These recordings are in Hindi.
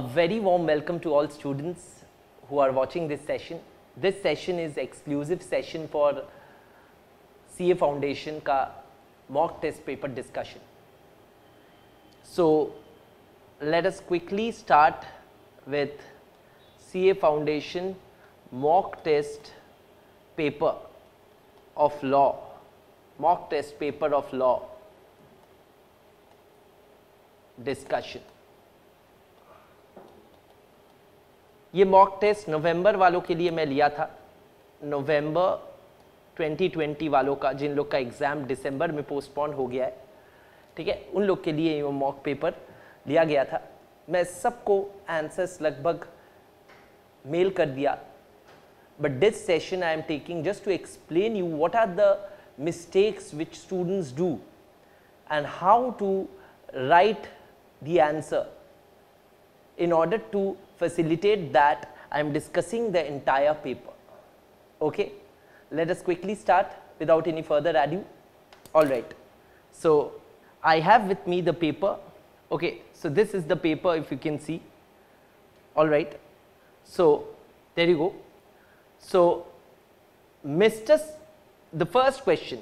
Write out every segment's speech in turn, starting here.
A very warm welcome to all students who are watching this session. This session is exclusive session for CA Foundation का mock test paper discussion. So let us quickly start with CA Foundation mock test paper of law, mock test paper of law discussion. ये मॉक टेस्ट नवंबर वालों के लिए मैं लिया था। नवंबर 2020 वालों का, जिन लोग का एग्ज़ाम दिसंबर में पोस्टपोन हो गया है, ठीक है? उन लोग के लिए ये मॉक पेपर लिया गया था। मैं सबको आंसर्स लगभग मेल कर दिया। But this session I am taking just to explain you what are the mistakes which students do and how to write the answer in order to facilitate that I am discussing the entire paper. Okay, let us quickly start without any further ado. All right, so I have with me the paper. Okay, so this is the paper if you can see. All right, so there you go. So, Mr. S- the first question.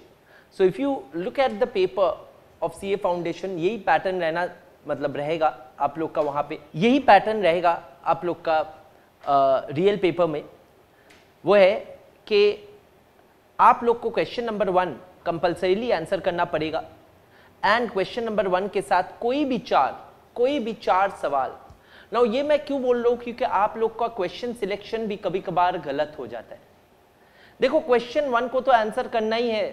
So, if you look at the paper of CA Foundation, यही पैटर्न रहना मतलब रहेगा आप लोग का वहाँ पे यही पैटर्न रहेगा आप लोग का रियल पेपर में, वो है कि आप लोग को question number one compulsorily answer करना पड़ेगा। एंड क्वेश्चन नंबर वन के साथ कोई भी चार, कोई भी चार सवाल। ना ये मैं क्यों बोल रहा हूँ? क्योंकि आप लोग का क्वेश्चन सिलेक्शन भी कभी कभार गलत हो जाता है। देखो क्वेश्चन वन को तो आंसर करना ही है।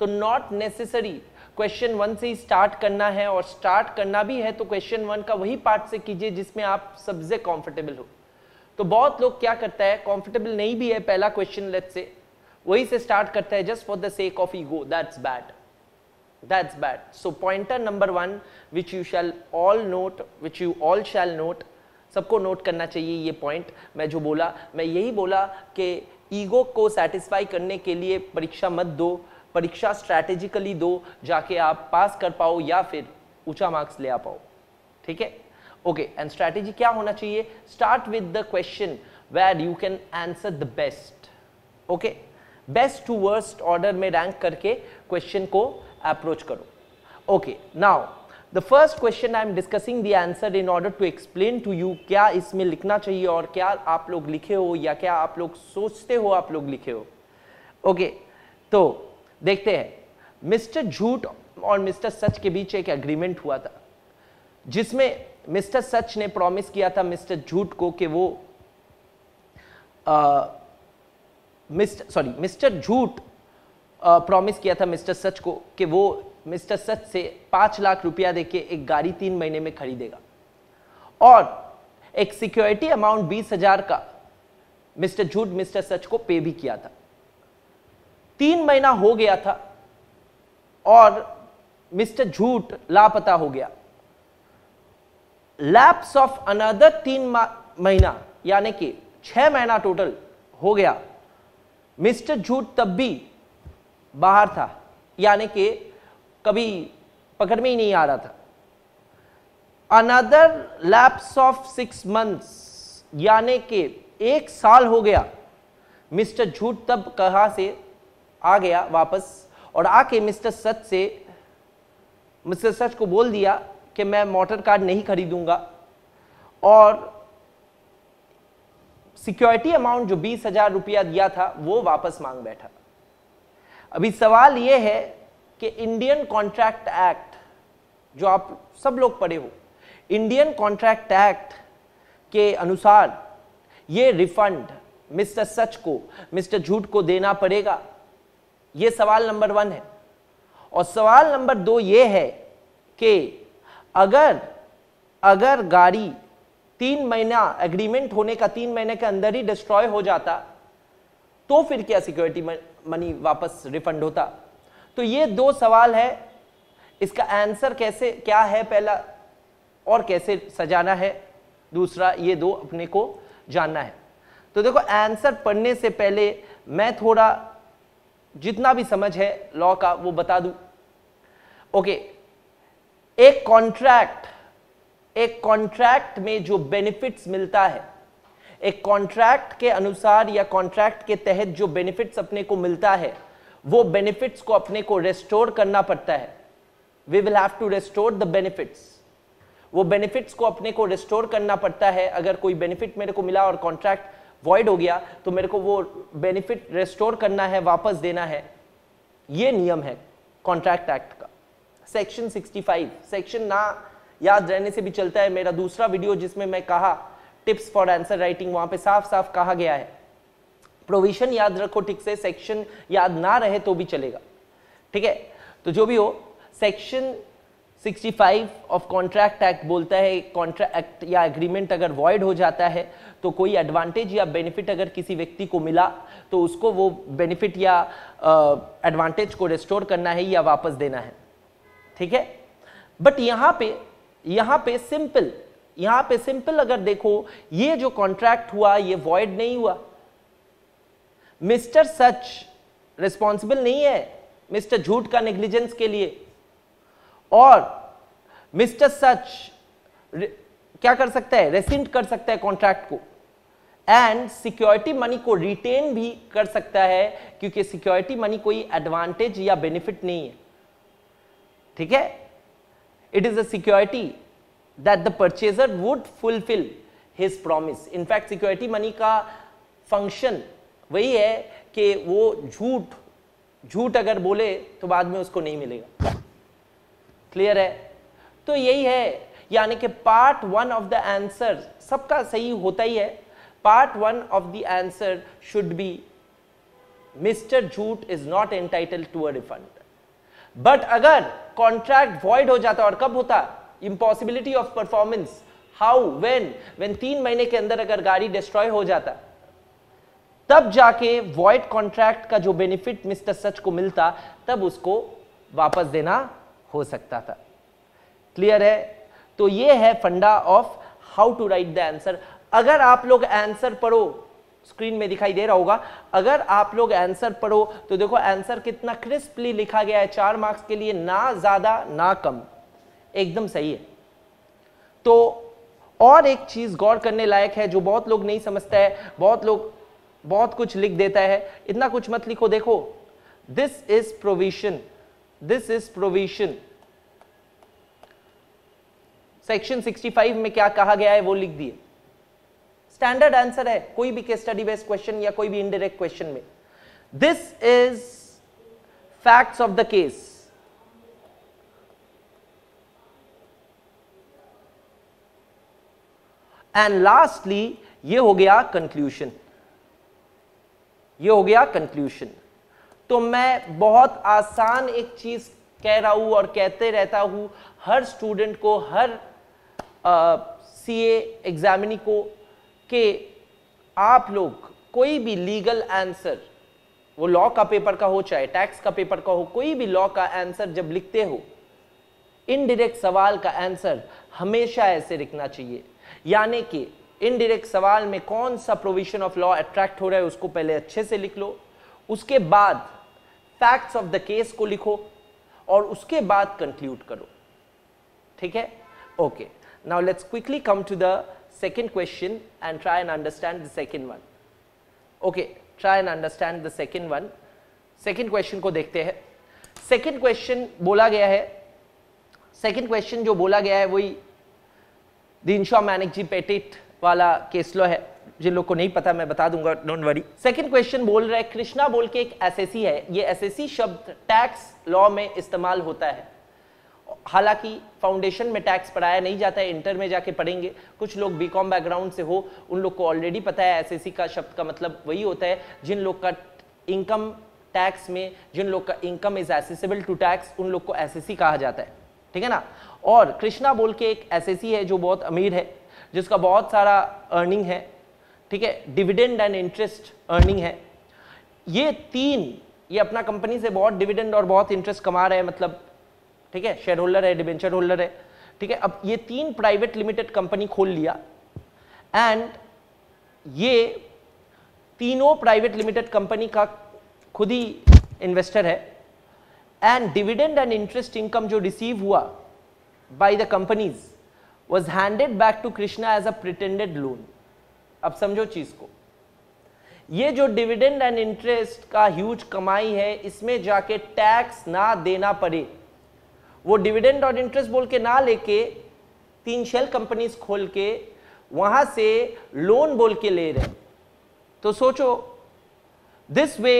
तो नॉट नेसेसरी क्वेश्चन वन से ही स्टार्ट करना है और स्टार्ट करना भी है तो क्वेश्चन वन का वही पार्ट से कीजिए जिसमें आप सबसे कंफर्टेबल हो। तो बहुत लोग क्या करता है कंफर्टेबल नहीं भी है पहला क्वेश्चन लेट से वही से स्टार्ट करता है just for the sake of ego that's bad that's bad so pointer number one, which you shall all note, which you all shall note, सबको नोट करना चाहिए ये पॉइंट मैं जो बोला, मैं यही बोला कि ईगो को सेटिस्फाई करने के लिए परीक्षा मत दो परीक्षा स्ट्रैटेजिकली दो जाके आप पास कर पाओ या फिर ऊँचा मार्क्स ले आ पाओ। ठीक है? ओके एंड स्ट्रैटेजी क्या होना चाहिए? Start with the question where you can answer the best okay best to worst order में रैंक करके क्वेश्चन को अप्रोच करो। Okay now the first question I am discussing the answer in order to explain to you क्या इसमें लिखना चाहिए और क्या आप लोग लिखे हो या क्या आप लोग सोचते हो आप लोग लिखे हो। ओके okay, तो देखते हैं, मिस्टर झूठ और मिस्टर सच के बीच एक एग्रीमेंट हुआ था, जिसमें मिस्टर सच ने प्रॉमिस किया था मिस्टर झूठ को कि वो mister sorry mister Jhooth promise किया था मिस्टर सच को कि वो मिस्टर सच से पाँच लाख रुपया देके एक गाड़ी तीन महीने में खरीदेगा। और एक सिक्योरिटी अमाउंट बीस हज़ार का मिस्टर झूठ मिस्टर सच को पे भी किया था। तीन महीना हो गया था और मिस्टर झूठ लापता हो गया। लैप्स ऑफ़ अनदर तीन महीना, यानी कि छह महीना टोटल हो गया। मिस्टर झूठ तब भी बाहर था, यानी कि कभी पकड़ में ही नहीं आ रहा था। Another lapse of six months यानी कि एक साल हो गया। मिस्टर झूठ तब कहा से आ गया वापस और आके मिस्टर सच से, मिस्टर सच को बोल दिया कि मैं मोटर कार नहीं खरीदूँगा और सिक्योरिटी अमाउंट जो बीस हज़ार रुपया दिया था, वो वापस मांग बैठा। अभी सवाल यह है कि इंडियन कॉन्ट्रैक्ट एक्ट, जो आप सब लोग पढ़े हो, इंडियन कॉन्ट्रैक्ट एक्ट के अनुसार ये रिफंड मिस्टर सच को, मिस्टर झूठ को देना पड़ेगा। ये सवाल नंबर वन है। और सवाल नंबर दो ये है कि अगर अगर गाड़ी तीन महीना एग्रीमेंट होने का, तीन महीने के अंदर ही डिस्ट्रॉय हो जाता तो फिर क्या सिक्योरिटी मनी वापस रिफंड होता? तो ये दो सवाल है। इसका आंसर कैसे, क्या है पहला, और कैसे सजाना है? दूसरा ये दो अपने को जानना है। तो देखो आंसर पढ़ने से पहले मैं थोड़ा जितना भी समझ है लॉ का, वो बता दूँ। ओके एक कॉन्ट्रैक्ट एक कॉन्ट्रैक्ट में जो बेनिफिट्स मिलता है, एक कॉन्ट्रैक्ट के अनुसार या कॉन्ट्रैक्ट के तहत जो बेनिफिट्स अपने को मिलता है, वो बेनिफिट्स को अपने को रेस्टोर करना पड़ता है। We will have to restore the benefits वो बेनिफिट्स को अपने को रिस्टोर करना पड़ता है। अगर कोई बेनिफिट मेरे को मिला और कॉन्ट्रैक्ट वॉइड हो गया तो मेरे को वो बेनिफिट रिस्टोर करना है, वापस देना है। ये नियम है कॉन्ट्रैक्ट एक्ट का। सेक्शन 65 सेक्शन ना याद रहने से भी चलता है, मेरा दूसरा वीडियो जिसमें मैं कहा टिप्स फॉर आंसर राइटिंग वहाँ पे साफ़ साफ़ कहा गया है। प्रोविज़न याद रखो ठीक से सेक्शन याद ना रहे तो भी चलेगा। ठीक है? तो जो भी हो सेक्शन 65 ऑफ़ कॉन्ट्रैक्ट एक्ट बोलता है कॉन्ट्रैक्ट या एग्रीमेंट अगर वॉइड हो जाता है तो कोई एडवांटेज या बेनिफिट अगर किसी व्यक्ति को मिला तो उसको वो बेनिफिट या एडवांटेज uh, को रिस्टोर करना है या वापस देना है। ठीक है? बट यहाँ पे यहाँ पे सिंपल यहाँ पे सिंपल अगर देखो ये जो कॉन्ट्रैक्ट हुआ ये वॉइड नहीं हुआ। मिस्टर सच रिस्पॉन्सिबल नहीं है मिस्टर झूठ का नेग्लिजेंस के लिए। और मिस्टर सच क्या कर सकता है? रेसिंट कर सकता है कॉन्ट्रैक्ट को। एंड सिक्योरिटी मनी को रिटेन भी कर सकता है, क्योंकि सिक्योरिटी मनी कोई एडवांटेज या बेनिफिट नहीं है। ठीक है? It is a security that the purchaser would fulfil his promise in fact security money का फ़ंक्शन वही है कि वो झूठ झूठ अगर बोले तो बाद में उसको नहीं मिलेगा। क्लियर है? तो यही है, यानी कि part one of the answer सबका सही होता ही है। Part one of the answer should be mister Jhooth is not entitle to a refund but अगर कॉन्ट्रैक्ट वॉइड हो जाता और कब होता? Impossibility of performance how when when तीन महीने के अंदर अगर गाड़ी डिस्ट्रॉय हो जाता, तब जाके वॉइड कॉन्ट्रैक्ट का जो बेनिफिट मिस्टर सच को मिलता, तब उसको वापस देना हो सकता था। क्लियर है? तो ये है funda of how to write the answer अगर आप लोग आंसर पढ़ो स्क्रीन में दिखाई दे रहा होगा, अगर आप लोग आंसर पढ़ो तो देखो आंसर कितना क्रिस्पली लिखा गया है, चार मार्क्स के लिए, ना ज़्यादा, ना कम। एकदम सही है। तो और एक चीज़ गौर करने लायक है, जो बहुत लोग नहीं समझता है, बहुत लोग, बहुत कुछ लिख देता है, इतना कुछ मत लिखो, देखो this is provision this is provision section 65 में क्या कहा गया है वो लिख दिए। स्टैंडर्ड आंसर है, कोई भी के स्टडी बेस्ड क्वेश्चन या कोई भी इनडायरेक्ट क्वेश्चन में। This is facts of the case and lastly ये हो गया कंक्लूशन ये हो गया कंक्लूशन तो मैं बहुत आसान एक चीज़ कह रहा हूँ और कहते रहता हूँ, हर स्टूडेंट को, हर सी एग्जामिनी को कि आप लोग कोई भी लीगल आंसर वो लॉ का पेपर का हो, चाहे टैक्स का पेपर का हो, कोई भी लॉ का आंसर जब लिखते हो इनडायरेक्ट सवाल का आंसर हमेशा ऐसे लिखना चाहिए। यानी कि इनडायरेक्ट सवाल में कौन सा प्रोविज़न ऑफ़ लॉ अट्रैक्ट हो रहा है, उसको पहले अच्छे से लिख लो उसके बाद फैक्ट्स ऑफ़ द केस को लिखो और उसके बाद कंक्लूड करो। ठीक है? Okay now let's quickly come to the second question and try and understand the second one okay try and understand the second one second question को देखते हैं। सेकेंड क्वेश्चन बोला गया है। सेकेंड क्वेश्चन जो बोला गया है वही दिनशा मैनिक जी पेटिट वाला केस लॉ है। जिन लोग को नहीं पता, मैं बता दूँगा डोंट वरी सेकंड क्वेश्चन बोल रहा है, कृष्णा बोल के एक एसएससी है. ये एसएससी शब्द टैक्स लॉ में इस्तेमाल होता है. हालाँकि फाउंडेशन में टैक्स पढ़ाया नहीं जाता है इंटर में जाके पढ़ेंगे. कुछ लोग बीकॉम बैकग्राउंड से हो, उन लोग को ऑलरेडी पता है एसएससी का शब्द का मतलब वही होता है. जिन लोग का इनकम टैक्स में, जिन लोग का income is assessable to tax उन लोग को एसएससी कहा जाता है. ठीक है ना? और कृष्णा बोल के एक एसएससी है जो बहुत अमीर है, जिसका बहुत सारा अर्निंग है. ठीक है? डिविडेंड एंड इंटरेस्ट अर्निंग है। ये तीन, ये अपना कंपनी से बहुत डिविडेंड और बहुत इंटरेस्ट कमा रहे हैं मतलब ठीक है? शेयर होल्डर है डिवेंचर होल्डर है, ठीक है? अब ये तीन प्राइवेट लिमिटेड कंपनी खोल लिया। एंड ये तीनों प्राइवेट लिमिटेड कंपनी का खुद ही इन्वेस्टर है। And dividend and interest income जो रिसीव हुआ by the companies was handed back to Krishna as a pretended loan. अब समझो चीज़ को। ये जो डिविडेंड एंड इंटरेस्ट का ह्यूज कमाई है, इसमें जाके टैक्स ना देना पड़े। वो डिविडेंड और इंटरेस्ट बोल के ना लेके, तीन शेल कंपनीज़ खोल के, वहाँ से लोन बोल के ले रहे। तो सोचो this way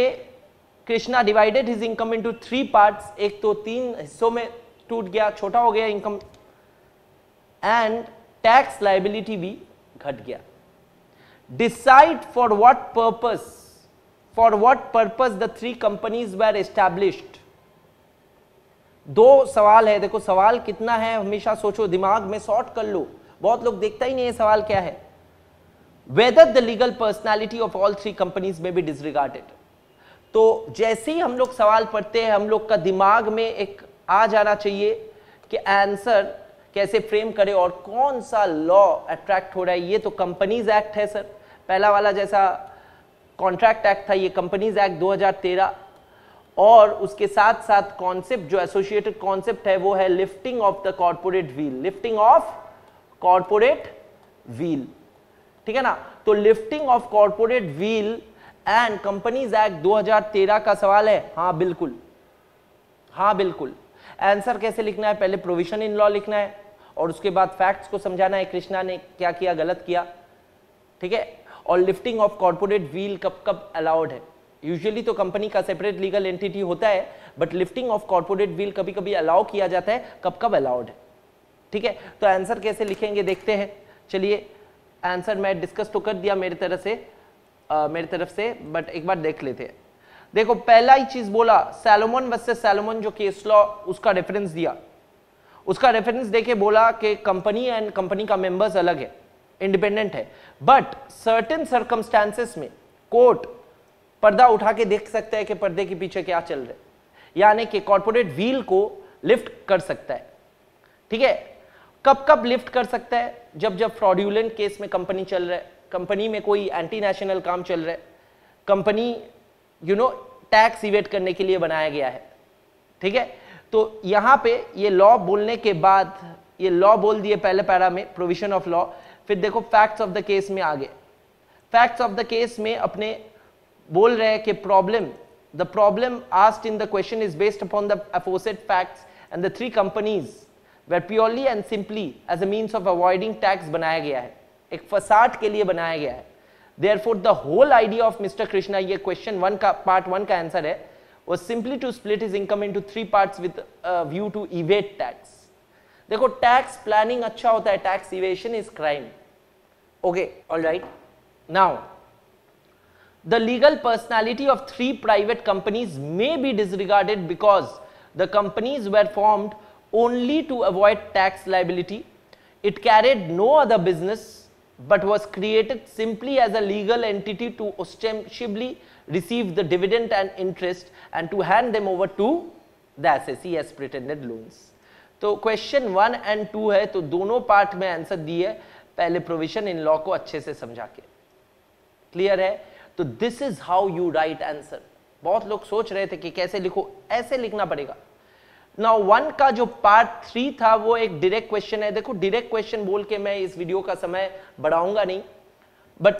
Krishna divided his income into three parts एक तो तीन हिस्सों में टूट गया, छोटा हो गया इनकम एंड टैक्स लाइबिलिटी भी घट गया। Decide for what purpose for what purpose the three companies were established दो सवाल है, देखो सवाल कितना है, हमेशा सोचो, दिमाग में सॉर्ट कर लो। बहुत लोग देखता ही नहीं है सवाल क्या है। Whether the legal personality of all three companies में बी डिसरिगार्डेड तो जैसे ही हम लोग सवाल पढ़ते हैं, हम लोग का दिमाग में एक आ जाना चाहिए कि आंसर कैसे फ्रेम करे और कौन सा लॉ अट्रैक्ट हो रहा है, ये तो कंपनीज़ एक्ट है सर। पहला वाला जैसा कॉन्ट्रैक्ट एक्ट था, ये कंपनीज़ एक्ट 2013 और उसके साथ साथ कॉन्सेप्ट जो एसोसिएटेड कॉन्सेप्ट है, वो है lifting of the corporate veil lifting of corporate veil ठीक है ना? तो lifting of corporate veil and companies act 2013 का सवाल है। हाँ बिल्कुल। हाँ बिल्कुल। आंसर कैसे लिखना है? पहले प्रोविज़न इन लॉ लिखना है। और उसके बाद फैक्ट्स को समझाना है कृष्णा ने क्या किया गलत किया ठीक है? और लिफ्टिंग ऑफ़ कॉर्पोरेट व्हील कब कब अलाउड है? यूजुअली तो कंपनी का सेपरेट लीगल एंटिटी होता है but lifting of corporate veil कभी कभी अलाउ किया जाता है कब कब अलाउड है? ठीक है? तो आंसर कैसे लिखेंगे देखते हैं। चलिए आंसर मैं डिस्कस तो कर दिया मेरी तरफ़ से आ, मेरी तरफ़ से बट एक बार देख लेते हैं। देखो पहला ही चीज़ बोला सैलोमन वर्सेस सैलोमन जो केस लॉ उसका रेफरेंस दिया। उसका रेफरेंस देके बोला कि कंपनी एंड कंपनी का मेंबर्स अलग है इंडिपेंडेंट है। बट सर्टेन सर्कमस्टांसेस में कोर्ट पर्दा उठा के देख सकता है कि पर्दे के पीछे क्या चल रहा है। यानी कि कॉर्पोरेट व्हील को लिफ्ट कर सकता है। ठीक है? कब कब लिफ्ट कर सकता है? जब जब फ्रॉड्यूलेंट केस में कंपनी चल रहा है। कंपनी में कोई एंटी नेशनल काम चल रहा है। Company you know tax evade करने के लिए बनाया गया है। ठीक है? तो यहाँ पे ये लॉ बोलने के बाद, ये लॉ बोल दिए पहले पैरा में प्रोविज़न ऑफ़ लॉ फिर देखो फैक्ट्स ऑफ़ द केस में आगे। फैक्ट्स ऑफ़ द केस में अपने बोल रहे हैं कि problem the problem asked in the question is based upon the opposite facts and the three companies were purely and simply as a means of avoiding tax बनाया गया है, एक फसाट के लिए बनाया गया है। Therefore, the whole idea of mr. Krishna, ये question one का पार्ट वन का आंसर है। was simply to split his income into three parts with a view to evade tax देखो tax planning अच्छा होता है tax evasion is crime okay all right now the legal personality of three private companies may be disregarded because the companies were formed only to avoid tax liability it carried no other business but was created simply as a legal entity to ostensibly receive the dividend and interest and to hand them over to the assessee as pretended loans. तो क्वेश्चन वन एंड टू है तो दोनों पार्ट में आंसर दिए पहले प्रोविज़न इन लॉ को अच्छे से समझा के। क्लियर है? तो this is how you write answer बहुत लोग सोच रहे थे कि कैसे लिखो? ऐसे लिखना पड़ेगा। नाउ वन का जो पार्ट थ्री था, वो एक डायरेक्ट क्वेश्चन है। देखो डायरेक्ट क्वेश्चन बोल के मैं इस वीडियो का समय बढ़ाऊँगा नहीं। बट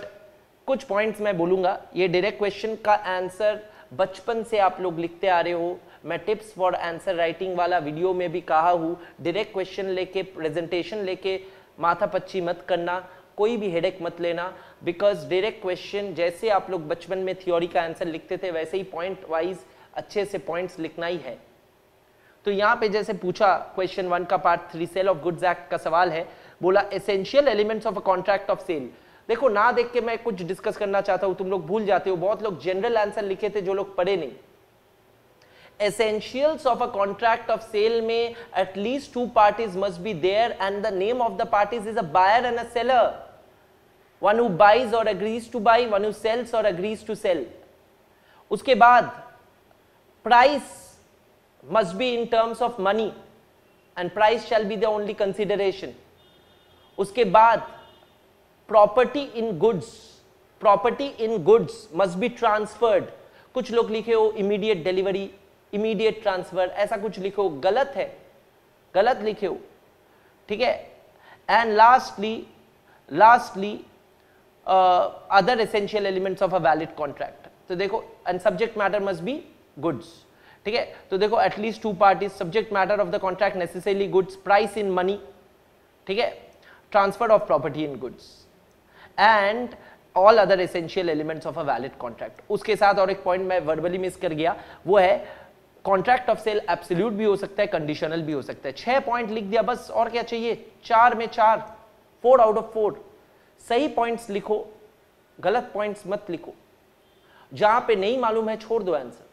कुछ पॉइंट्स मैं बोलूँगा। ये डायरेक्ट क्वेश्चन का आंसर बचपन से आप लोग लिखते आ रहे हो। मैं टिप्स फॉर आंसर राइटिंग वाला वीडियो में भी कहा हूँ। डायरेक्ट क्वेश्चन लेके प्रेजेंटेशन लेके माथा पच्ची मत करना। कोई भी हेडेक मत लेना। बिकॉज़ डायरेक्ट क्वेश्चन जैसे आप लोग बचपन में थ्योरी का आंसर लिखते थे, वैसे ही पॉइंट वाइज अच्छे से पॉइंट्स लिखना ही है। तो यहाँ पे जैसे पूछा क्वेश्चन वन का part three sale of goods act का सवाल है। बोला essential elements of a contract of sale देखो ना देख के मैं कुछ डिस्कस करना चाहता हूँ तुम लोग भूल जाते हो बहुत लोग जनरल आंसर लिखे थे जो लोग पढ़े नहीं essentials of a contract of sale में at least two parties must be there and the name of the parties is a buyer and a seller one who buys or agrees to buy one who sells or agrees to sell उसके बाद price must be in terms of money and price shall be the only consideration उसके बाद property in goods property in goods must be transferred कुछ लोग लिखे हो इमीडिएट डिलीवरी इमीडिएट ट्रांसफ़र ऐसा कुछ लिखो गलत है। गलत लिखे हो। ठीक है? Lastly lastly uh, other essential elements of a valid contract. तो देखो and subject matter must be goods. ठीक है? तो देखो at least two parties subject matter of the contract necessarily goods price in money ठीक है? Transfer of property in goods and all other essential elements of a valid contract उसके साथ और एक पॉइंट मैं वर्बली मिस कर गया, वो है कॉन्ट्रैक्ट ऑफ़ सेल एब्सोल्यूट भी हो सकता है कंडीशनल भी हो सकता है। छह पॉइंट लिख दिया, बस और क्या चाहिए? चार में चार फोर आउट ऑफ़ फोर सही पॉइंट्स लिखो, गलत पॉइंट्स मत लिखो। जहाँ पे नहीं मालूम है, छोड़ दो आंसर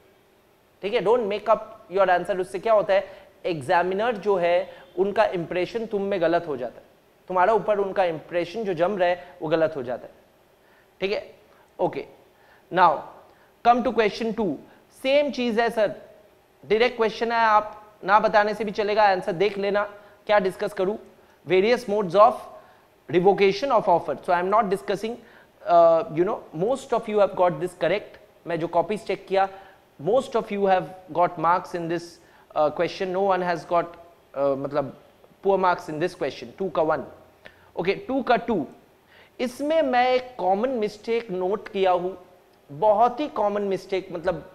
ठीक है don't make up your answer उससे क्या होता है एग्जामिनर जो है, उनका इंप्रेशन तुम में गलत हो जाता है। तुम्हारा ऊपर उनका इंप्रेशन जो जम रहा है वो गलत हो जाता है। ठीक है? Okay now come to question two same चीज़ है सर डायरेक्ट क्वेश्चन है आप ना बताने से भी चलेगा आंसर देख लेना क्या डिस्कस करूँ? Various modes of revocation of offer so I am not discussing you know most of you have got this correct मैं जो कॉपीज चेक किया you have got marks in this uh, question. No one has got uh, मतलब poor marks in this question. Two का वन ओके टू का टू इसमें मैं एक कॉमन मिस्टेक नोट किया हूँ। बहुत ही कॉमन मिस्टेक मतलब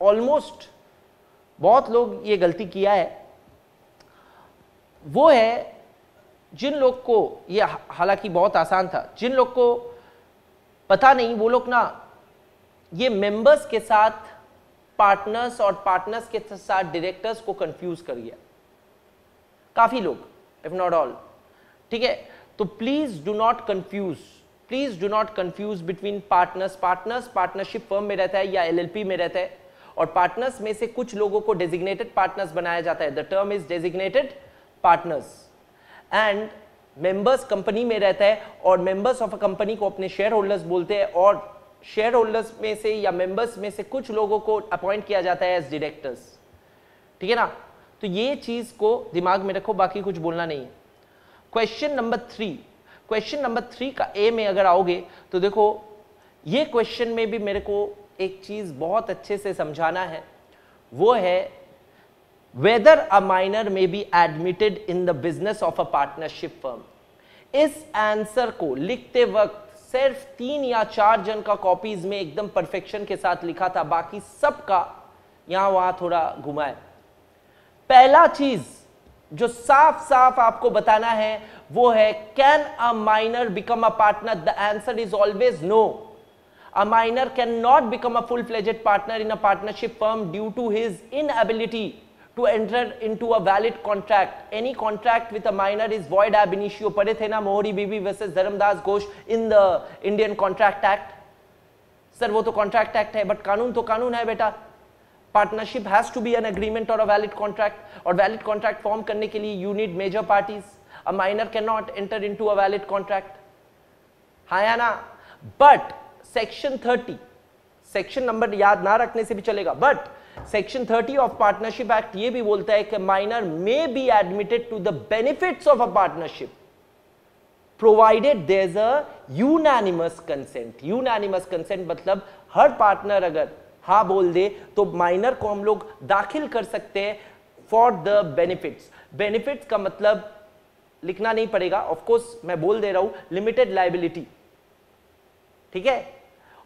ऑलमोस्ट बहुत लोग ये गलती किया है। वो है, जिन लोग को ये हालाँकि बहुत आसान था, जिन लोग को पता नहीं, वो लोग ना ये मेंबर्स के साथ पार्टनर्स और पार्टनर्स के साथ डायरेक्टर्स को कंफ्यूज कर गया काफ़ी लोग इफ़ नॉट ऑल ठीक है? तो please do not confuse please do not confuse between partners partners partnership firm में रहता है या एलएलपी में रहता है। और पार्टनर्स में से कुछ लोगों को डेजिग्नेटेड पार्टनर्स बनाया जाता है। The term is designated partners and members company में रहता है और मेंबर्स ऑफ़ अ कंपनी को अपने शेयर होल्डर्स बोलते हैं। और शेयर होल्डर्स में से या मेंबर्स में से कुछ लोगों को अपॉइंट किया जाता है एज डायरेक्टर्स ठीक है ना? तो ये चीज़ को दिमाग में रखो, बाकी कुछ बोलना नहीं है। Question number three question number three का ए में अगर आओगे तो देखो, ये क्वेश्चन में भी मेरे को एक चीज़ बहुत अच्छे से समझाना है। वो है whether a minor may be admitted in the business of a partnership firm इस आंसर को लिखते वक्त सिर्फ़ तीन या चार जन का कॉपीज में एकदम परफेक्शन के साथ लिखा था। बाकी सबका यहाँ वहाँ थोड़ा घुमाए पहला चीज़ जो साफ़ साफ़ आपको बताना है, वो है can a minor become a partner the answer is always no a minor can not become a full fledged partner in a partnership firm due to his inability to enter into a valid contract. Any contract with a minor is void ab initio. पढ़े थे ना Mohori Bibi versus Dharmadas Ghosh in the Indian contract act sir वो तो कॉन्ट्रैक्ट एक्ट है बट कानून तो कानून है बेटा partnership has to be an agreement और अ वैलिड कॉन्ट्रैक्ट और वैलिड कॉन्ट्रैक्ट फॉर्म करने के लिए you need major parties a minor can not enter into a valid contract हाँ ना? But section thirty section number याद ना रखने से भी चलेगा. But section 30 of partnership act ये भी बोलता है कि minor may be admitted to the benefits of a partnership provided there is a unanimous consent unanimous consent मतलब हर पार्टनर अगर हा बोल दे तो माइनर को हम लोग दाखिल कर सकते हैं फॉर द बेनिफिट्स बेनिफिट्स का मतलब लिखना नहीं पड़ेगा। ऑफकोर्स मैं बोल दे रहा हूँ लिमिटेड लाइबिलिटी ठीक है?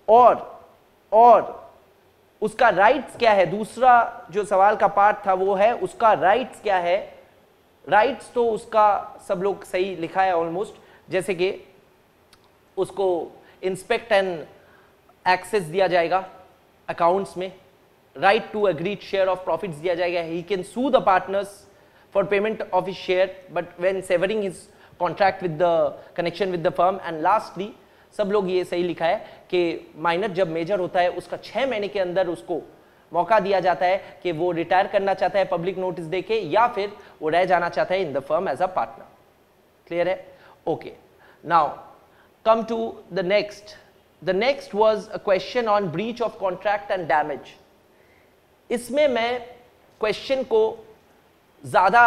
और और उसका राइट्स क्या है? दूसरा जो सवाल का पार्ट था वो है, उसका राइट्स क्या है? राइट्स तो उसका सब लोग सही लिखा है ऑलमोस्ट जैसे कि उसको इंस्पेक्ट एंड एक्सेस दिया जाएगा। अकाउंट्स में right to agreed share of profits दिया जाएगा। He can sue the partners for payment of his share but when severing his contract with the connection with the firm and lastly सब लोग ये सही लिखा है कि माइनर जब मेजर होता है, उसका छह महीने के अंदर उसको मौका दिया जाता है कि वो रिटायर करना चाहता है पब्लिक नोटिस देके, या फिर वो रह जाना चाहता है in the firm as a partner clear है? Okay now come to the next the next was a question on breach of contract and damage इसमें मैं क्वेश्चन को ज़्यादा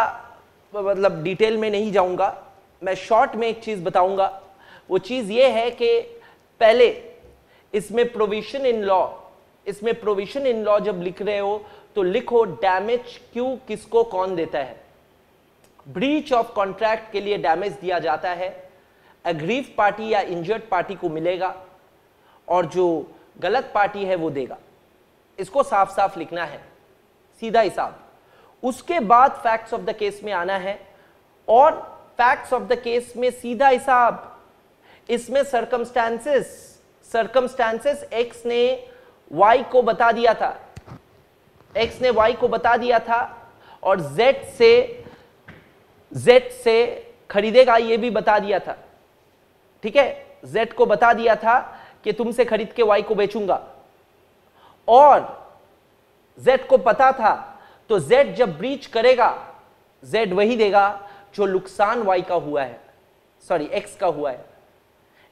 मतलब डिटेल में नहीं जाऊँगा। मैं शॉर्ट में एक चीज़ बताऊँगा। वो चीज़ ये है कि पहले इसमें प्रोविज़न इन लॉ इसमें प्रोविज़न इन लॉ जब लिख रहे हो तो लिखो डैमेज क्यों किसको कौन देता है। ब्रीच ऑफ़ कॉन्ट्रैक्ट के लिए डैमेज दिया जाता है। अग्रीव पार्टी या इंजर्ड पार्टी को मिलेगा। और जो गलत पार्टी है वो देगा। इसको साफ़ साफ़ लिखना है। सीधा हिसाब। उसके बाद फैक्ट्स ऑफ़ द केस में आना है और फैक्ट्स ऑफ़ द केस में सीधा हिसाब। इसमें सरकमस्टांसेस सरकमस्टांसेस एक्स ने वाई को बता दिया था। एक्स ने वाई को बता दिया था और जेड से जेड से खरीदेगा ये भी बता दिया था। ठीक है? जेड को बता दिया था कि तुमसे खरीद के वाई को बेचूँगा। और जेड को पता था तो जेड जब ब्रीच करेगा जेड वही देगा जो नुकसान वाई का हुआ है। सॉरी एक्स का हुआ है।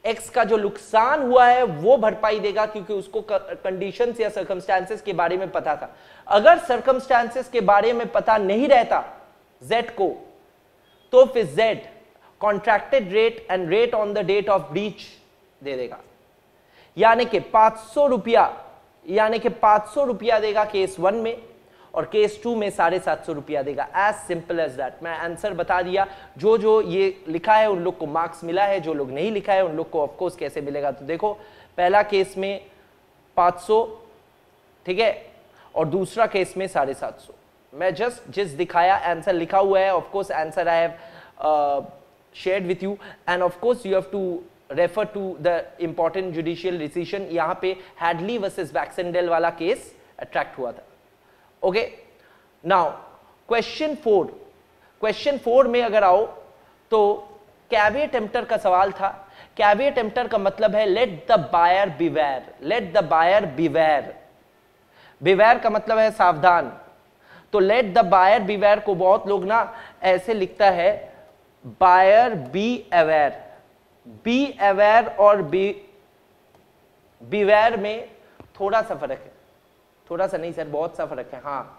एक्स का जो नुकसान हुआ है, वो भरपाई देगा क्योंकि उसको कंडीशन या सर्कमस्टांसेस के बारे में पता था। अगर सर्कमस्टांसेस के बारे में पता नहीं रहता जेड को तो फिर Z contracted rate and rate on the date of breach दे देगा। यानी कि 500 रुपया, यानी कि 500 रुपया देगा केस वन में और केस टू में साढ़े सात सौ रुपया देगा। एज सिंपल एज दैट मैं आंसर बता दिया। जो जो ये लिखा है, उन लोग को मार्क्स मिला है। जो लोग नहीं लिखा है, उन लोग को ऑफकोर्स कैसे मिलेगा? तो देखो, पहला केस में 500 ठीक है? और दूसरा केस में साढ़े सात सौ। मैं जस्ट जिस दिखाया आंसर लिखा हुआ है of course answer I have shared with you and of course you have to refer to the important judicial decision यहाँ पे हैडली वर्सेस वैक्सेंडेल वाला केस अट्रैक्ट हुआ था। Okay now question four question four में अगर आओ तो कैवियर टेम्पटर का सवाल था। कैवियर टेम्पटर का मतलब है let the buyer beware let the buyer beware beware का मतलब है सावधान। तो लेट द बायर बिवेयर को बहुत लोग ना ऐसे लिखता है buyer be aware be aware और बी बिवेयर में थोड़ा सा फ़र्क है। थोड़ा सा नहीं, सर, बहुत सा फ़र्क है हाँ।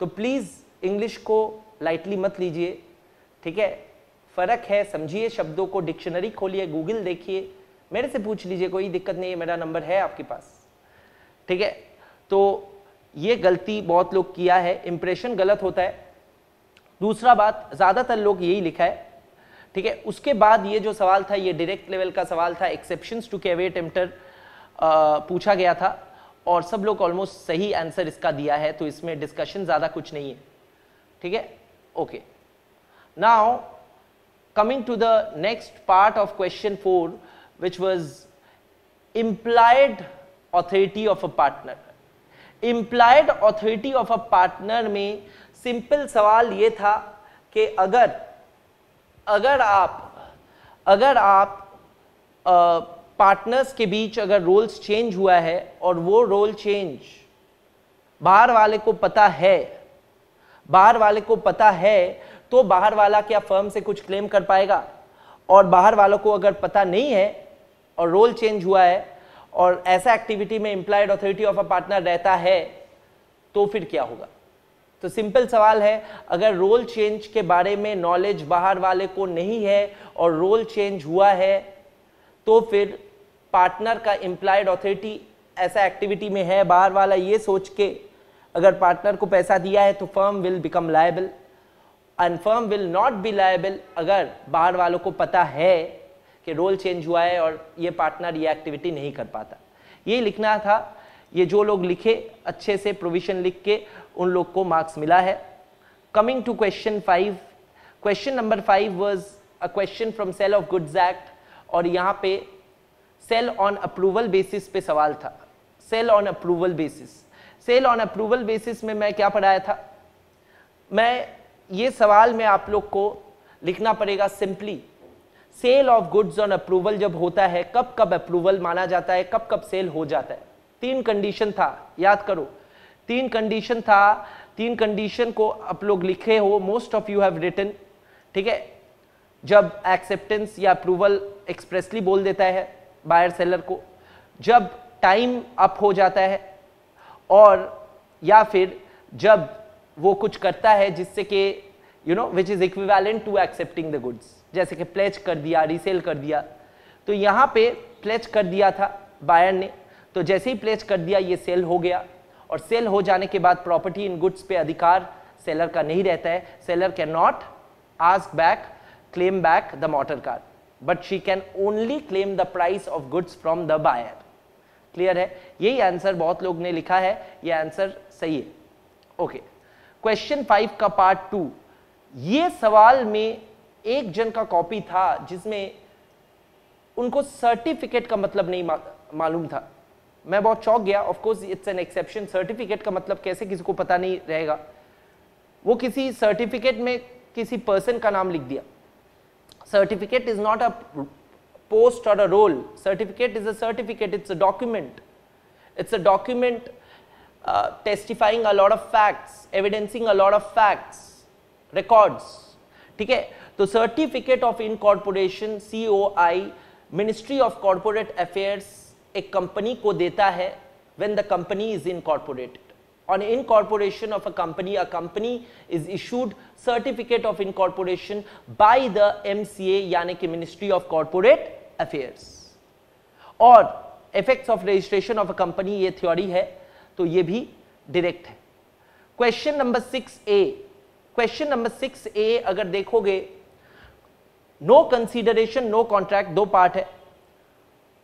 तो प्लीज़ इंग्लिश को लाइटली मत लीजिए, ठीक है? फ़र्क है, समझिए शब्दों को डिक्शनरी खोलिए गूगल देखिए। मेरे से पूछ लीजिए, कोई दिक्कत नहीं है, मेरा नंबर है आपके पास, ठीक है? तो ये गलती बहुत लोग किया है इंप्रेशन गलत होता है। दूसरा बात, ज़्यादातर लोग यही लिखा है ठीक है? उसके बाद ये जो सवाल था, ये डायरेक्ट लेवल का सवाल था एक्सेप्शन टू कैवे टेम्पटर पूछा गया था और सब लोग ऑलमोस्ट सही आंसर इसका दिया है तो इसमें डिस्कशन ज़्यादा कुछ नहीं है। ठीक है? Okay now coming to the next part of question four which was implied authority of a partner implied authority of a partner में सिंपल सवाल ये था कि अगर अगर आप अगर आप पार्टनर्स के बीच अगर रोल्स चेंज हुआ है और वो रोल चेंज बाहर वाले को पता है, बाहर वाले को पता है तो बाहर वाला क्या फर्म से कुछ क्लेम कर पाएगा? और बाहर वालों को अगर पता नहीं है और रोल चेंज हुआ है और ऐसा एक्टिविटी में implied authority of a partner रहता है तो फिर क्या होगा? तो सिंपल सवाल है, अगर रोल चेंज के बारे में नॉलेज बाहर वाले को नहीं है और रोल चेंज हुआ है तो फिर पार्टनर का इंप्लाइड ऑथोरिटी ऐसा एक्टिविटी में है, बाहर वाला ये सोच के अगर पार्टनर को पैसा दिया है तो firm will become liable and firm will not be liable अगर बाहर वालों को पता है कि रोल चेंज हुआ है और ये पार्टनर ये एक्टिविटी नहीं कर पाता। ये लिखना था ये जो लोग लिखे, अच्छे से प्रोविज़न लिख के उन लोग को मार्क्स मिला है। Coming to question five question number five was a question from sale of goods act और यहाँ पे सेल ऑन अप्रूवल बेसिस पे सवाल था। Sale on approval basis sale on approval basis में मैं क्या पढ़ाया था? मैं, ये सवाल में आप लोग को लिखना पड़ेगा simply sale of goods on approval जब होता है कब कब अप्रूवल माना जाता है कब कब सेल हो जाता है। तीन कंडीशन था, याद करो। तीन कंडीशन था, तीन कंडीशन को आप लोग लिखे हो most of you have written ठीक है? जब एक्सेप्टेंस या अप्रूवल एक्सप्रेसली बोल देता है बायर सेलर को, जब टाइम अप हो जाता है, और या फिर जब वो कुछ करता है जिससे कि you know which is equivalent to accepting the goods जैसे कि प्लेच कर दिया रीसेल कर दिया। तो यहाँ पे प्लेच कर दिया था बायर ने तो जैसे ही प्लेच कर दिया, ये सेल हो गया। और सेल हो जाने के बाद प्रॉपर्टी इन गुड्स पे अधिकार सेलर का नहीं रहता है। Seller can not ask back, claim back the motor car. But she can only claim the price of goods from the buyer. Clear है? यही आंसर बहुत लोग ने लिखा है। ये आंसर सही है। ओके क्वेश्चन फाइव का पार्ट टू ये सवाल में एक जन का कॉपी था, जिसमें उनको सर्टिफिकेट का मतलब नहीं मालूम था। मैं बहुत चौक गया. Of course it's an exception certificate का मतलब कैसे किसी को पता नहीं रहेगा? वो किसी सर्टिफिकेट में किसी पर्सन का नाम लिख दिया. Certificate is not a post or a role. Certificate is a certificate. It's a document. It's a document uh, testifying a lot of facts evidencing a of facts records. ठीक है? तो certificate of incorporation COI ministry of corporate affairs एक कंपनी को देता है when the company is incorporated on incorporation of a company a company is issued certificate of incorporation by the mca yani ki ministry of corporate affairs और effects of registration of a company ये theory है तो ये भी direct है six A question number six A अगर देखोगे नो कंसीडरेशन नो कॉन्ट्रैक्ट दो पार्ट है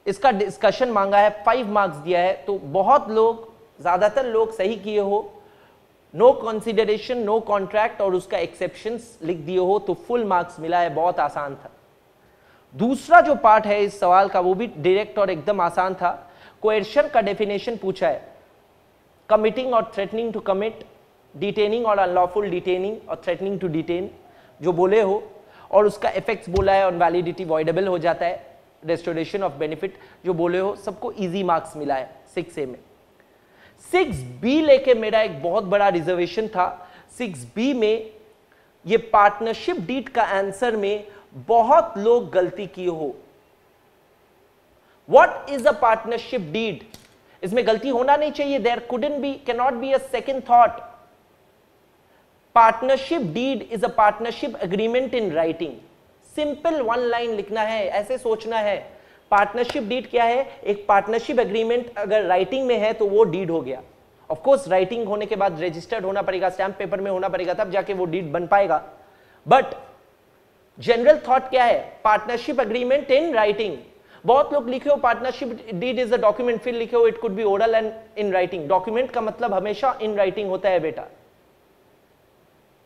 इसका डिस्कशन मांगा है फाइव मार्क्स दिया है तो बहुत लोग, ज़्यादातर लोग सही किए हो। नो कंसीडरेशन नो कॉन्ट्रैक्ट और उसका एक्सेप्शन लिख दिए हो तो फुल मार्क्स मिला है, बहुत आसान था। दूसरा जो पार्ट है इस सवाल का, वो भी डायरेक्ट और एकदम आसान था। कोएर्शन का डेफिनेशन पूछा है। कमिटिंग और थ्रेटनिंग टू कमिट डिटेनिंग और अनलॉफुल डिटेनिंग और थ्रेटनिंग टू डिटेन जो बोले हो, और उसका इफेक्ट्स बोला है ऑन वैलिडिटी वॉइडेबल हो जाता है। रेस्टोरेशन ऑफ़ बेनिफिट जो बोले हो, सबको इजी मार्क्स मिला है सिक्स ए में। सिक्स बी लेके मेरा एक बहुत बड़ा रिजर्वेशन था। सिक्स बी में ये पार्टनरशिप डीट का आंसर में बहुत लोग गलती किए हो। What is a partnership deed इसमें गलती होना नहीं चाहिए। There couldn't be can not be a second thought partnership deed is a partnership agreement in writing simple one line लिखना है, ऐसे सोचना है। पार्टनरशिप डीड क्या है? एक पार्टनरशिप एग्रीमेंट अगर राइटिंग में है तो वो डीड हो गया। ऑफ़ कोर्स राइटिंग होने के बाद रजिस्टर्ड होना पड़ेगा स्टैंप पेपर में होना पड़ेगा, तब जाके वो डीड बन पाएगा। बट जनरल थॉट क्या है? पार्टनरशिप एग्रीमेंट इन राइटिंग बहुत लोग लिखे हो partnership deed is a document फिर लिखे हो it could be oral and in writing document का मतलब हमेशा इन राइटिंग होता है, बेटा।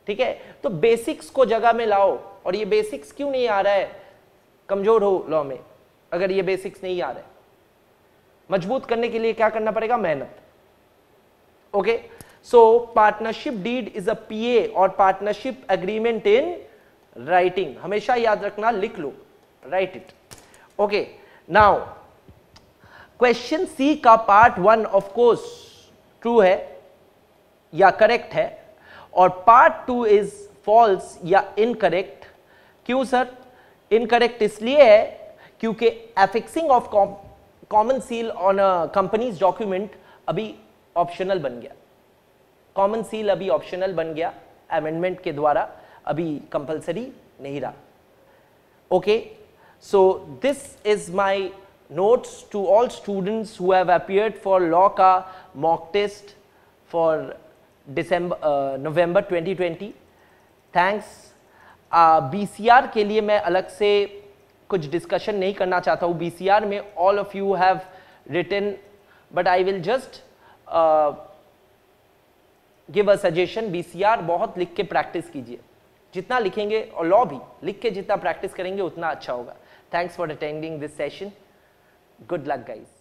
ठीक है? तो बेसिक्स को जगह में लाओ। और ये बेसिक्स क्यों नहीं आ रहा है? कमज़ोर हो लॉ में, अगर ये बेसिक्स नहीं आ रहे मज़बूत करने के लिए क्या करना पड़ेगा? मेहनत। Okay so partnership deed is a PA और पार्टनरशिप एग्रीमेंट इन राइटिंग हमेशा याद रखना, लिख लो write it okay now question C का part one of course true है या करेक्ट है और पार्ट टू इज़ फॉल्स या इनकरेक्ट क्यों सर? इनकरेक्ट इसलिए है क्योंकि affixing of common seal on companies document अभी ऑप्शनल बन गया। कॉमन सील अभी ऑप्शनल बन गया अमेंडमेंट के द्वारा अभी कंपलसरी नहीं रहा। Okay so this is my notes to all students who have appeared for law का mock test for December November 2020 thanks BCR के लिए मैं अलग से कुछ डिस्कशन नहीं करना चाहता हूँ। बीसीआर में all of you have written but I will just give a suggestion BCR बहुत लिख के प्रैक्टिस कीजिए। जितना लिखेंगे, और लॉ भी, लिख के जितना प्रैक्टिस करेंगे, उतना अच्छा होगा। Thanks for attending this session good luck guys